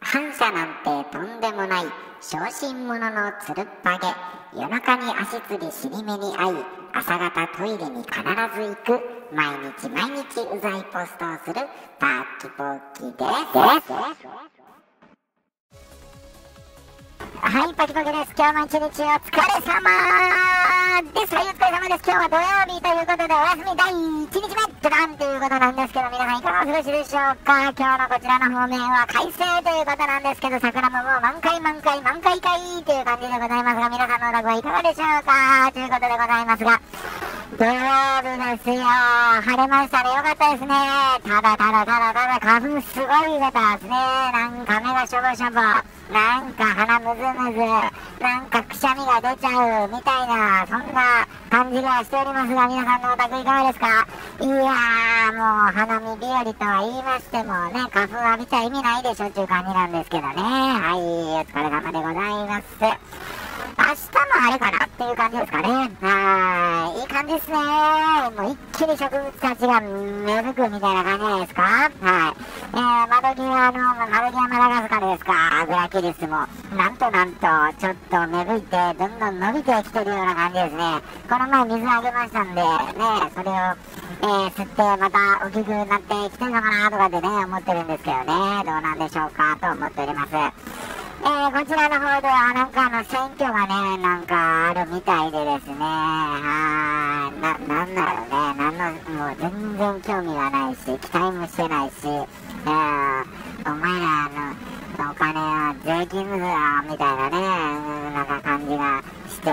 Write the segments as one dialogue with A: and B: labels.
A: 反射なんてとんでもない小心者のつるっぱげ。夜中に足つり尻目に遭い朝方トイレに必ず行く。毎日毎日うざいポストをする。パッキポッキです。はい、パキパキです。今日も一日お疲れ様です。はい、お疲れ様です。今日は土曜日ということで、お休み第1日目ドランということなんですけど、皆さんいかがお過ごしでしょうか今日のこちらの方面は快晴ということなんですけど、桜ももう満開満開満開かいという感じでございますが、皆さんのお宅はいかがでしょうか？ということでございますが、土曜日ですよ。晴れましたね。よかったですね。ただただただただ花粉すごい出たですね。なんか目がしょぼしょぼ。なんか鼻むずむず。なんかくしゃみが出ちゃう。みたいな、そんな感じがしておりますが、皆さんのお宅いかがですか？いやー、もう花見日和とは言いましてもね、花粉浴びちゃ意味ないでしょっていう感じなんですけどね。はい、お疲れ様でございます。明日もあれかな？っていう感じですかね。はい。いい感じですね。もう一気に植物たちが芽吹くみたいな感じじゃないですか。はい。えー、窓際の、窓際マダガスカルですか。アグラキリスも、なんとなんと、ちょっと芽吹いて、どんどん伸びてきてるような感じですね。この前水あげましたんで、ね、それを、えー、吸ってまた大きくなってきてるのかなとかでね、思ってるんですけどね。どうなんでしょうかと思っております。えー、こちらの方ではなんかあの選挙がね、なんかあるみたいでですね、はーな、なんだろうね、なんの、もう全然興味がないし、期待もしてないし、えー、お前らのお金は税金無だ、みたいなね、なんか感じがして、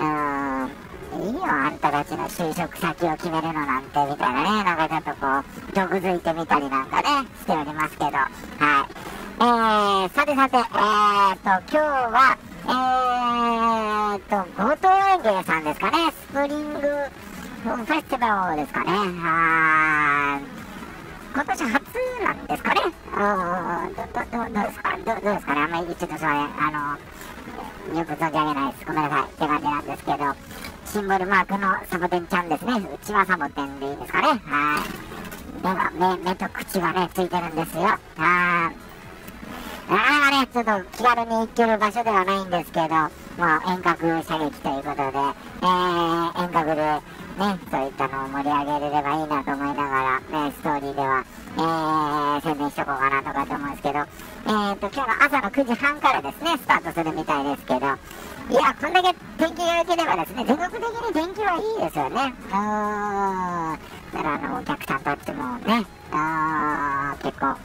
A: うん、いいよ、あんたたちの就職先を決めるのなんて、みたいなね、なんかちょっとこう、毒づいてみたりなんかね、しておりますけど、はい。えー、さてさて、えーと、今日は、えーと、後藤園芸さんですかね、スプリングフェスティバルですかね、は今年初なんですかね、うんどどどうですか？どどうですかね、あんまりちょっとそれ、あの、よく存じ上げないです、ごめんなさい。って感じなんですけど、シンボルマークのサボテンちゃんですね、うちはサボテンでいいですかね、はい。では、目、目と口がね、ついてるんですよ。はい。ああね、ちょっと気軽に行ける場所ではないんですけど、もう遠隔射撃ということで、えー、遠隔でね、そういったのを盛り上げれればいいなと思いながら、ね、ストーリーでは、えー、宣伝しとこうかなとかと思うんですけど、えーと、今日の朝の9時半からですね、スタートするみたいですけど、いや、こんだけ天気が良ければですね、全国的に天気はいいですよね。うーん。だから、あの、お客さんたちもね、あー結構、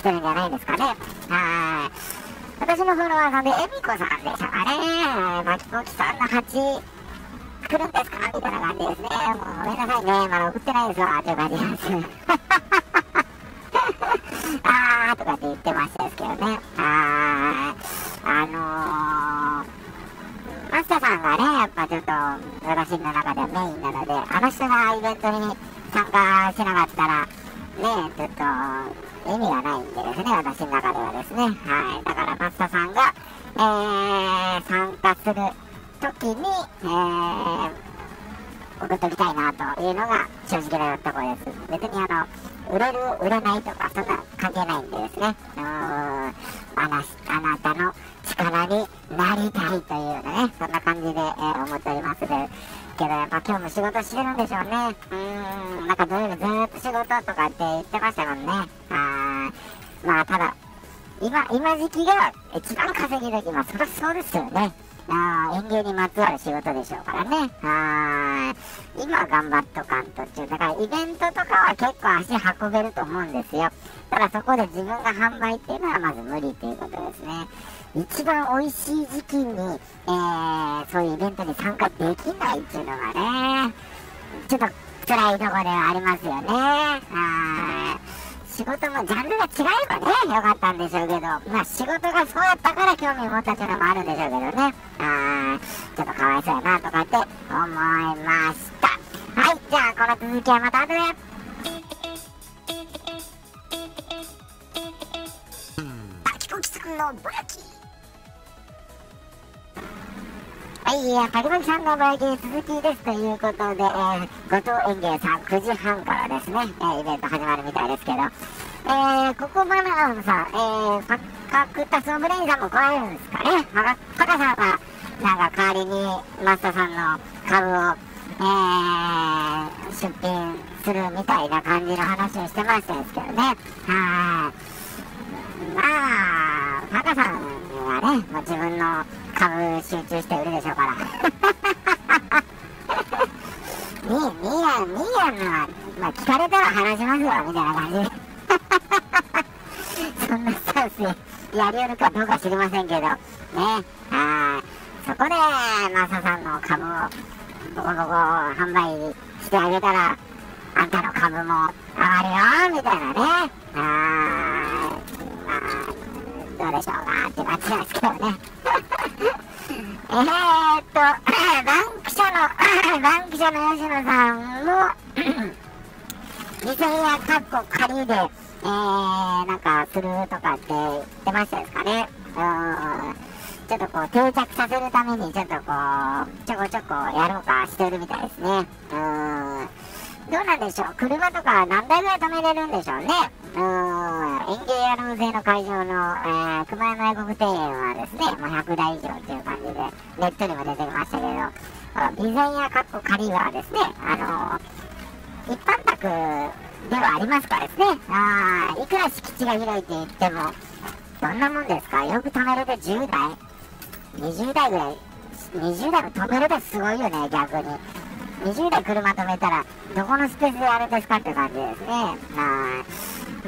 A: 来てるんじゃないですかね。はい。私のフォロワーさんで、エミコさんでしたかね。マキポキさんの8、来るんですか？みたいな感じですね。もうごめんなさいね。まだ送ってないですわ。という感じです。あーとかって言ってましたですけどね。あー、あのー、マスターさんがね、やっぱちょっと私の中ではメインなので、あの人がイベントに参加しなかったら、ね、ちょっと意味がないんでですね、私の中ではですね。はい。だから、マスタさんが、えー、参加する時に、えー、送っときたいなというのが正直なところです。別にあの、売れる、売れないとか、そんな関係ないんでですね。うーん、あな、あなたの力になりたいというね、そんな感じで、えー、思っておりますで、けど、やっぱ今日も仕事してるんでしょうね。うん、なんか土曜日ずーっと仕事とかって言ってましたもんね。あーまあ、ただ、今、今時期が一番稼ぎ時、まあ、そりゃそうですよね。あ園芸にまつわる仕事でしょうからね。あ今頑張っとかんとっていう。だからイベントとかは結構足運べると思うんですよ。ただそこで自分が販売っていうのはまず無理っていうことですね。一番美味しい時期に、えー、そういうイベントに参加できないっていうのがね、ちょっと辛いところではありますよね。あ仕事もジャンルが違えばね、よかったんでしょうけど、まあ仕事がそうやったから興味を持ったっていうのもあるんでしょうけどね。あちょっとかわいそうやなとかって思いました。はい、じゃあこの続きはまた後で。バキコキさんのブラキえはい、いや、竹巻さんの場合で続きですということで、えー、後藤園芸さん9時半からですね、えー、イベント始まるみたいですけど、えー、ここバナナさん、えー、パカクタスオブレインさんも来られるんですかね。パカさんは、なんか代わりにマスターさんの株を、えー、出品するみたいな感じの話をしてましたですけどね。はい。まあ、パカさんはね、もう自分の株集中して売るでしょうから。ミーヤン、ミーヤンのは、まあ、聞かれたら話しますよ、みたいな感じで。そんなスタンスでやりよるかどうか知りませんけど、ね。あそこで、マサさんの株を、ボコボコ販売してあげたら、あんたの株も上がるよ、みたいなね。あまあ、どうでしょうかって感じなんですけどね。えーっと、バンキシャの、バンキシャの吉野さんも、2000円カッコ仮で、えー、なんかするとかって言ってましたですかね。うん。ちょっとこう定着させるためにちょっとこう、ちょこちょこやろうかしてるみたいですね。うん。どうなんでしょう車とか何台ぐらい止めれるんでしょうね。園芸野郎製の会場の、えー、熊山英国庭園はですね、もう100台以上っていう感じで、ネットにも出てきましたけど、備前屋カッコ仮はですね、あのー、一般宅ではありますからですね。あいくら敷地が広いって言っても、どんなもんですか？よく止めれて10台 ?20 台ぐらい。20台も止めれてすごいよね、逆に。20台車止めたら、どこのスペースでやるんですかって感じですね。あ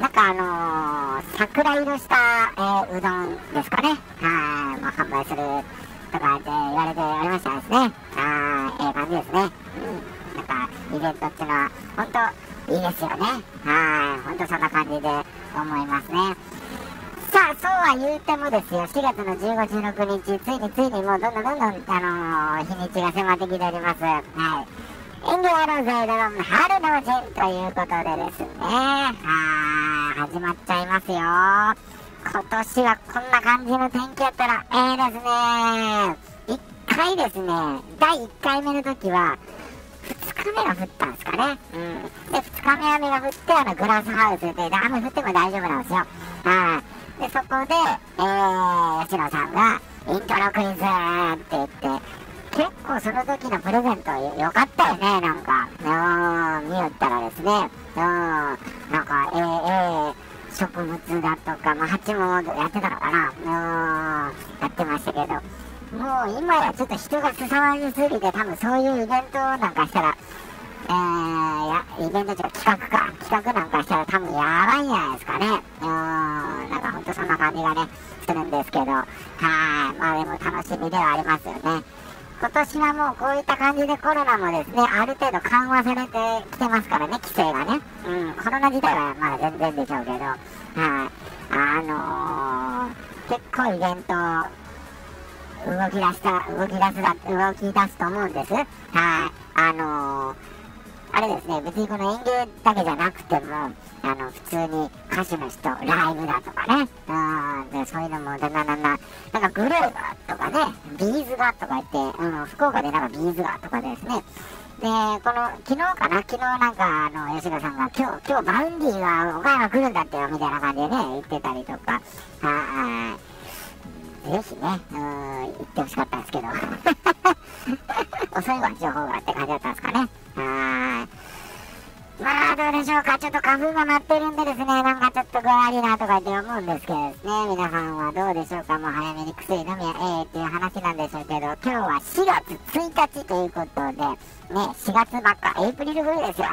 A: なんかあのー、桜色した、えー、うどんですかね。はい、まあ、販売するとかって言われておりましたですね。あええー、感じですね。うん。なんか、イベントっていうのは、本当いいですよね。はい。ほんとそんな感じで思いますね。さあ、そうは言うてもですよ、4月の15、16日、ついについにもうどんどんどんどん、あのー、日にちが迫ってきております。はい。演芸アローゼドロン春の陣ということでですね、はい、始まっちゃいますよ。今年はこんな感じの天気やったら、ええ、ですね。1回ですね、第1回目の時は、2日目が降ったんですかね。うん。で、2日目雨が降って、あの、グラスハウスで、で雨降っても大丈夫なんですよ。はい。で、そこで、えー、吉野さんが、イントロクイズって言って、結構その時のプレゼントよかったよね、なんか。うん、見よったらですね。うん、なんか、えー、えー、植物だとか、まあ、蜂もやってたのかな。うん、やってましたけど。もう今やちょっと人が凄まじすぎて、多分そういうイベントなんかしたら、えー、や、イベントというか企画か、企画なんかしたら多分やばいんじゃないですかね。うん、なんかほんとそんな感じがね、するんですけど、はい、まあでも楽しみではありますよね。今年はもうこういった感じでコロナもですね、ある程度緩和されてきてますからね、規制がね。うん、コロナ自体はまだ全然でしょうけど、はい、あのー、結構イベント、動き出した、動き出すだ、動き出すと思うんです。はい。あのー、あれですね、別にこの園芸だけじゃなくても、あの、普通に歌手の人、ライブだとかね、うん、でそういうのもだんだんだんだん、なんか GLAY がとかね、 B'z がとか言って、うん、福岡でなんか B'z がとかですね、で、この、昨日かな？昨日なんか、あの、吉田さんが、今日、今日 Vaundy が岡山来るんだってよ、みたいな感じでね、言ってたりとか、はい。ぜひね、うん、行ってほしかったんですけど。遅いわ、情報がって感じだったんですかね。はい。まあ、どうでしょうか。ちょっと花粉が舞ってるんでですね、なんかちょっと具合悪いなとかって思うんですけどですね、皆さんはどうでしょうか。もう早めに薬飲みやええっていう話なんでしょうけど、今日は4月1日ということで、ね、4月ばっか、エイプリルフールですよ。ね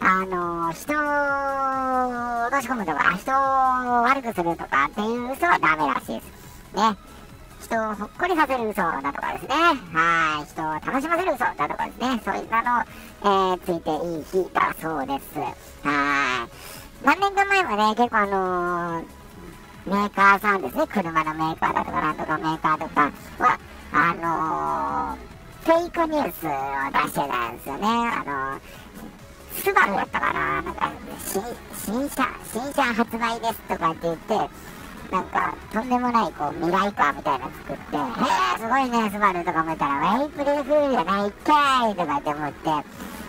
A: あの、人を落とし込むとか、人を悪くするとかっていう嘘はダメらしいです。ね。人をほっこりさせる嘘だとかですね。はい。人を楽しませる嘘だとかですね。そういったの、えー、ついていい日だそうです。はい。何年か前はね、結構あのー、メーカーさんですね。車のメーカーだとか、なんとかメーカーとかは、あのー、フェイクニュースを出してたんですよね。あのースバルやったかな。なんか新、新車、新車発売ですとかって言って、なんか、とんでもない、こう、未来カーみたいなの作って、へえ、すごいね、スバルとか思ったら、ウェイプリフーじゃないかいとかって思って、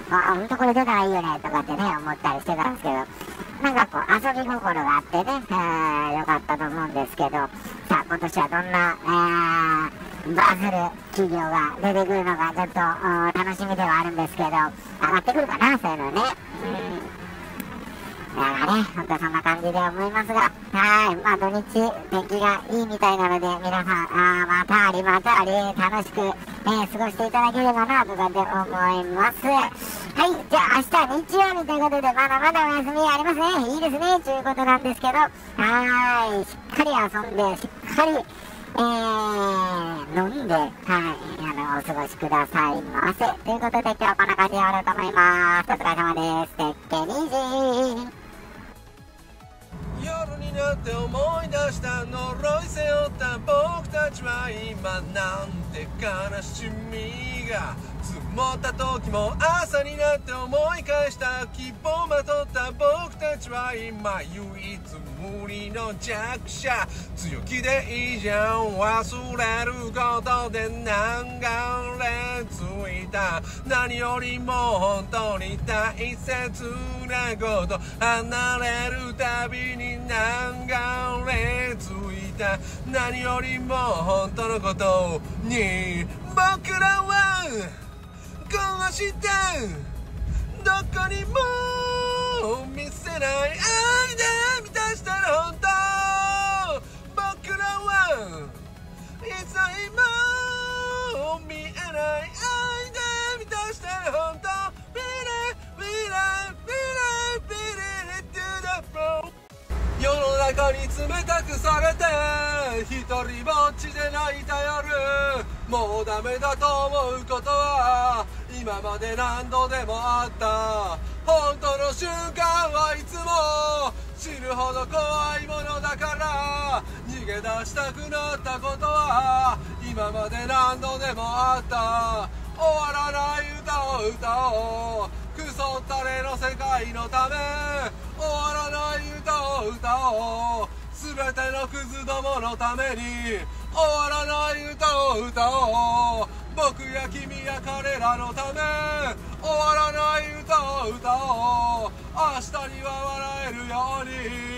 A: あ、ほんとこれ出たらいいよね、とかってね、思ったりしてたんですけど、なんかこう、遊び心があってね、えー、よかったと思うんですけど、さあ、今年はどんな、えー、バズる企業が出てくるのか、ちょっと、楽しみではあるんですけど、上がってくるかな、そういうのね。うん。だからね、ほんとそんな感じで思いますが、はい、まあ土日、天気がいいみたいなので、皆さん、あまたありまたあり、楽しく、え、過ごしていただければな、とかって思います。はい、じゃあ明日日曜日ということで、まだまだお休みありますね。いいですね、ということなんですけど、はい、しっかり遊んで、しっかり、えー、飲んで、はい、あの、お過ごしくださいませ。ということで、今日はこんな感じで終わろうと思います。お疲れ様です。せっけにじ。
B: 夜になって思い出した呪い背負った僕たちは今なんて悲しみが積もった時も朝になって思い返した希望まとった僕たちは今唯一無二の弱者強気でいいじゃん忘れることで何がれついた何よりも本当に大切なこと離れるたびに何がれついた何よりも本当のことに僕してどこにも見せない愛で満たしたら本当僕らはいつも見えない愛で満たしたら本当未来未来未来未来 to the flow 世の中に冷たくされて一人ぼっちで泣いた夜もうダメだと思うことは今まで何度でもあった。本当の瞬間はいつも死ぬほど怖いものだから。逃げ出したくなったことは今まで何度でもあった。終わらない歌を歌おう。クソったれの世界のため終わらない歌を歌おう。全てのクズどものために終わらない歌を歌おう。僕や君や彼らのため終わらない歌を歌おう。明日には笑えるように。